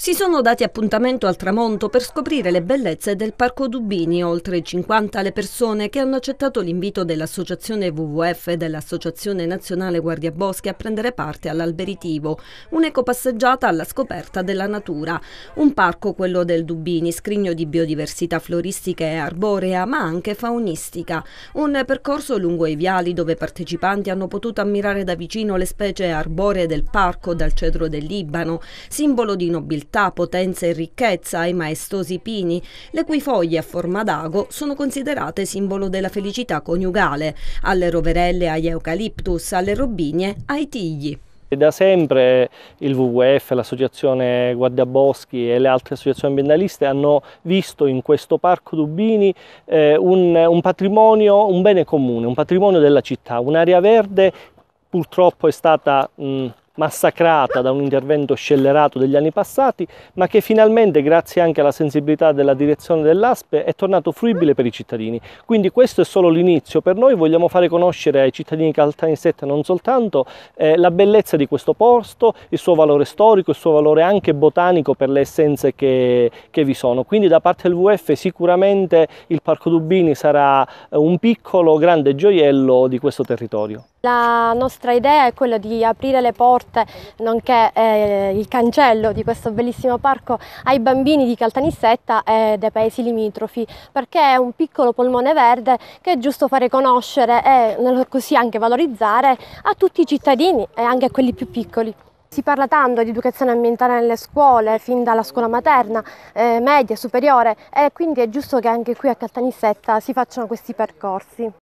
Si sono dati appuntamento al tramonto per scoprire le bellezze del Parco Dubini, oltre 50 le persone che hanno accettato l'invito dell'Associazione WWF e dell'Associazione Nazionale Guardia Boschi a prendere parte all'Alberitivo, un'ecopasseggiata alla scoperta della natura. Un parco, quello del Dubini, scrigno di biodiversità floristica e arborea, ma anche faunistica. Un percorso lungo i viali dove i partecipanti hanno potuto ammirare da vicino le specie arboree del parco, dal cedro del Libano, simbolo di nobiltà civiltà, potenza e ricchezza ai maestosi pini, le cui foglie a forma d'ago sono considerate simbolo della felicità coniugale, alle roverelle, agli eucaliptus, alle robinie, ai tigli. Da sempre il WWF, l'Associazione Guardia Boschi e le altre associazioni ambientaliste hanno visto in questo Parco Dubini eh, un, un patrimonio, un bene comune, un patrimonio della città, un'area verde purtroppo è stata mh, massacrata da un intervento scellerato degli anni passati, ma che finalmente, grazie anche alla sensibilità della direzione dell'ASPE, è tornato fruibile per i cittadini. Quindi questo è solo l'inizio. Per noi vogliamo fare conoscere ai cittadini caltanissetta non soltanto eh, la bellezza di questo posto, il suo valore storico, il suo valore anche botanico per le essenze che, che vi sono. Quindi da parte del VF sicuramente il Parco Dubini sarà un piccolo grande gioiello di questo territorio. La nostra idea è quella di aprire le porte, nonché eh, il cancello di questo bellissimo parco ai bambini di Caltanissetta e dei paesi limitrofi, perché è un piccolo polmone verde che è giusto fare conoscere e così anche valorizzare a tutti i cittadini e anche a quelli più piccoli. Si parla tanto di educazione ambientale nelle scuole, fin dalla scuola materna, eh, media, superiore e quindi è giusto che anche qui a Caltanissetta si facciano questi percorsi.